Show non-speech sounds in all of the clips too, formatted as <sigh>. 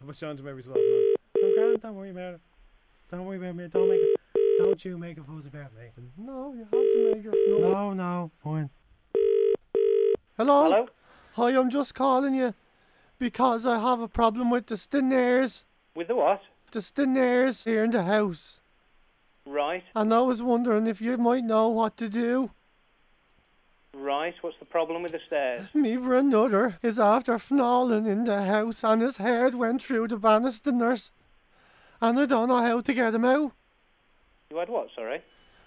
I put you on to maybe so often. Oh, God, don't worry about it. Don't worry about me. Don't make it. Don't you make a fuss about me. No, you have to make a no. No, no, fine. Hello? Hello? Hi, I'm just calling you because I have a problem with the stairs. With the what? The stairs here in the house. Right, And I was wondering if you might know what to do. Right. What's the problem with the stairs? <laughs> Me brother is after falling in the house and his head went through the banisters. And I don't know how to get him out. You had what, sorry?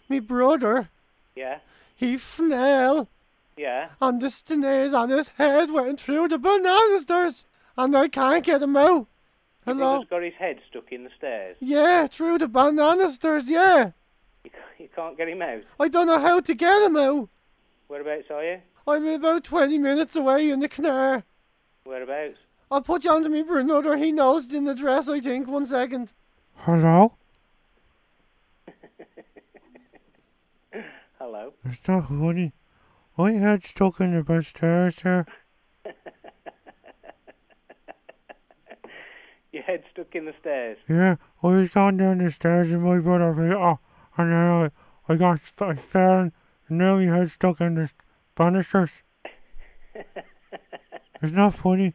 Me brother, Yeah, he fell yeah. on the stairs and his head went through the banisters. And I can't get him out. Hello? brother's got his head stuck in the stairs. Yeah, through the banisters, yeah. You, you can't get him out. I don't know how to get him out. Whereabouts are you? I'm about 20 minutes away in the car. Whereabouts? I'll put you on to me brother. He knows the address, I think. One second. Hello? <laughs> Hello? It's not funny. My head's stuck in the bed stairs <laughs> there. Your head stuck in the stairs. Yeah, I was going down the stairs with my brother Peter, and then I, I got I fell, and now my head's stuck in the banisters. <laughs> It's not funny.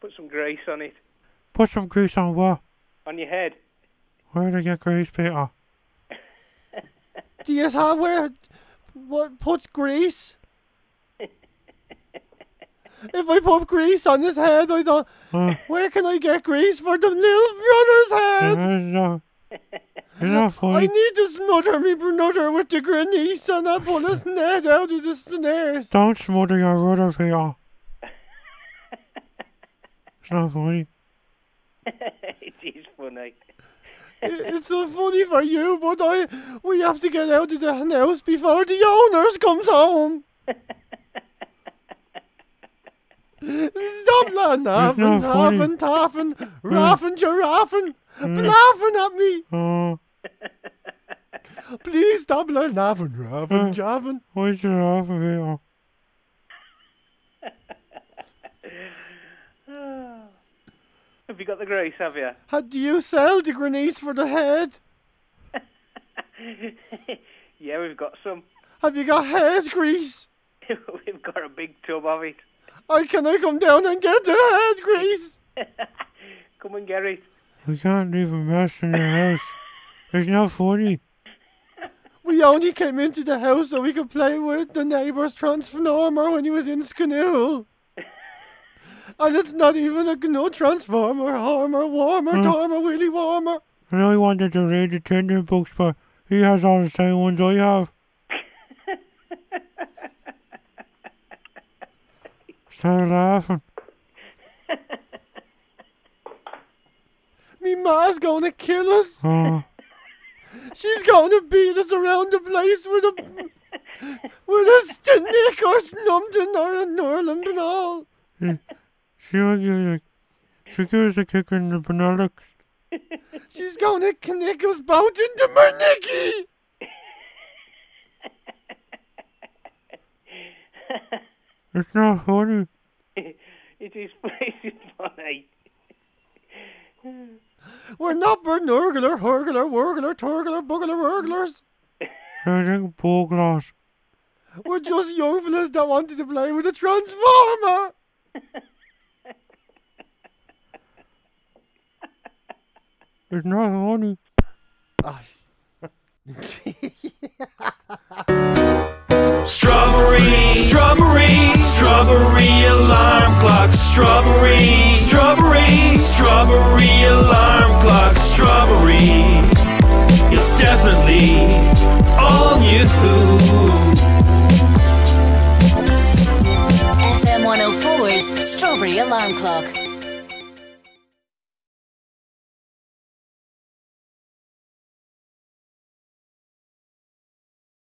Put some grease on it. Put some grease on what? On your head. Where did I get grease, Peter? <laughs> Do you have where what puts grease? If I put grease on his head, I don't. Uh, Where can I get grease for the little brother's head? it's not, it's I need to smother me brother with the grease and I pull his head out of the stairs. Don't smother your brother, Peter. It's not funny. <laughs> it is funny. It's so funny for you, but I we have to get out of the house before the owners comes home. <laughs> Stop laughing, not laughing, funny. laughing, taffing, raffing, giraffing, laughing at me. <laughs> Oh, Please stop laughing, laughing, Uh. raffing, jaffing. why'd you? <sighs> Have you got the grease, have you? How do you sell the grease for the head? <laughs> yeah, we've got some. Have you got head grease? <laughs> we've got a big tub of it. I can I come down and get the head grease? <laughs> Come and get it. We can't leave a mess in the house. It's not funny. We only came into the house so we could play with the neighbour's transformer when he was in school. <laughs> and it's not even a no transformer, harmer, warmer, tormer, willy warmer. And I wanted to read the Tintin books, but he has all the same ones I have. Start laughing. Me ma's gonna kill us. Oh, She's gonna beat us around the place with a with a stick or something or a Norland and all. she'll give you, she gives a kick in the banana. She's gonna knick us both into Mernicky. It's not funny. <laughs> it is it is funny. <laughs> We're not Bernurgler, Hurgler, Wurgler, Turgler, Bugler, Wurglers. <laughs> I think ball glass. We're just young fellas that wanted to play with a transformer. It's not funny. Strawberry, definitely all you. FM 104's Strawberry Alarm Clock.